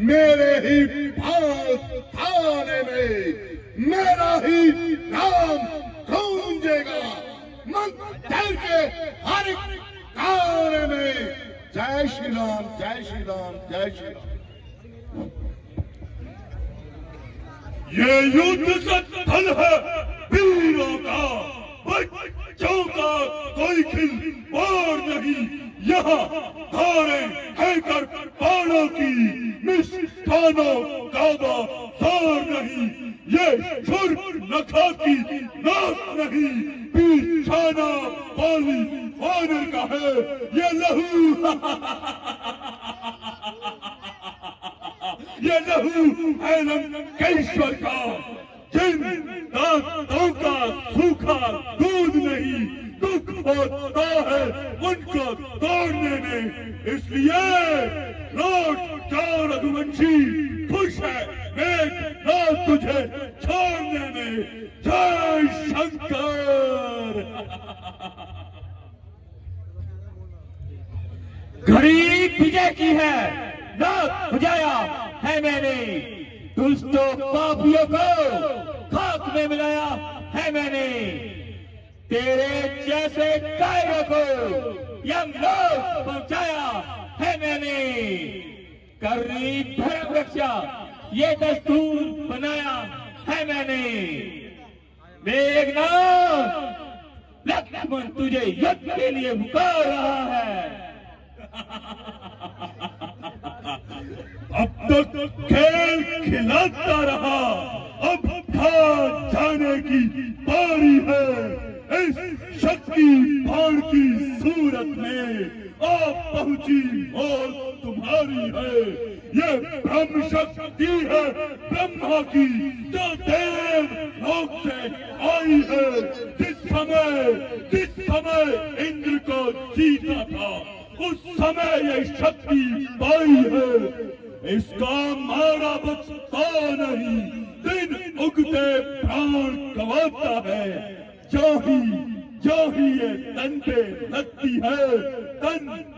میرے ہی بھال تھانے میں میرا ہی نام گونجے گا منتر کے ہر کانے میں جے شری رام جے شری رام جے شری رام یہ یدھ ستھل ہے ویروں کا بچوں کا کوئی کھل پار نہیں یہاں دھارے ہے کر پانوں کی مستانوں کعبہ زور نہیں، یہ شرک نکھا کی ناک نہیں پیچھانا پالی وانر کا ہے، یہ لہو۔ یہ لہو ہے لنکیشور کا، جن دانتوں کا سوکھا دودھ نہیں دکھ ہوتا ہے، ان کو توڑنے میں۔ اس لیے لوٹ جاؤ رگھوونشی خوش ہے، نیک رات تجھے چھوڑنے میں۔ جے شنکر۔ گھڑی بجے کی ہے ناک بجایا ہے میں نے۔ دوستوں پاپیوں کو خاک میں ملایا ہے میں نے۔ تیرے جیسے کائروں کو یم لوگ پہنچایا ہے میں نے۔ کرنی دھرم رکشا، یہ دستور بنایا ہے میں نے۔ میگنات لکشمن تجھے یدھ کے لیے پکار رہا ہے۔ اب تک کھیل کھلاتا رہا، اب تھا جانے کی باری ہے۔ اس شکتی بھاڑ کی صورت میں آپ پہنچی موت تمہاری ہے۔ یہ برہم شکتی ہے۔ برہما کی جو دیو لوگ سے آئی ہے۔ جس سمے جس سمے اندر کو جیتا تھا، اس سمے یہ شکتی پائی ہے۔ اس کا مارا بچتا نہیں۔ دن اگتے پران گواتا ہے۔ جو ہی تن پہ لگتی ہے۔ تن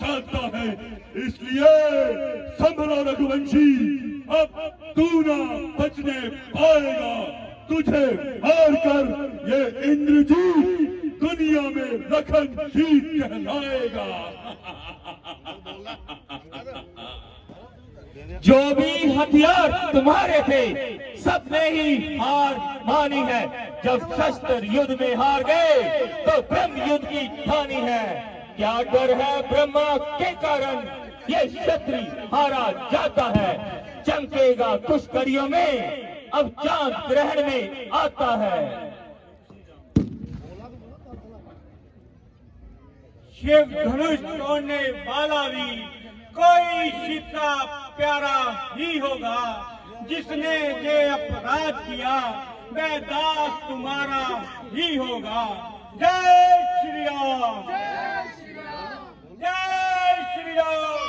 جاتا ہے۔ اس لیے سنبھلو رگھوونشی اب تو نہ بچنے پائے گا۔ تجھے مار کر یہ اندر جی دنیا میں لکھن جیت کہلائے گا۔ جو بھی ہتھیار تمہارے تھے، سب نے ہی ہار مانی ہے۔ جب شستر یدھ میں ہار گئے، تو برہم یدھ کی ٹھانی ہے۔ کیا ڈر ہے برہما؟ کے کارن یہ شتری ہارا جاتا ہے۔ چمکے گا کچھ کڑیوں میں، اب چاند گرہن میں آتا ہے۔ شیو دھنش توڑنے والا بھی کوئی سیتا پیارا ہی ہوگا۔ جس نے یہ اپرادھ کیا، میں داس تمہارا ہی ہوگا۔ جے شری رام۔ جے شری رام۔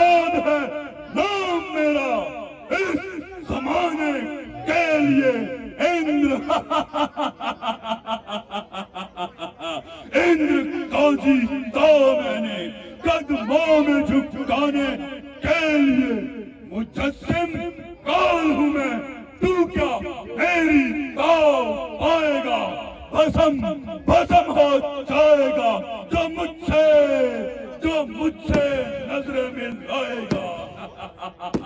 یاد ہے نام میرا اس زمانے کے لیے۔ اندر اندر کو جیتا میں نے، قدموں میں جھکانے کے لیے مجسم کال ہوں میں، تو کیا میری تاؤ پائے گا؟ بسم بسم ہو جائے گا، جو مجھ سے، جو مجھ سے نظر مل آئے گا۔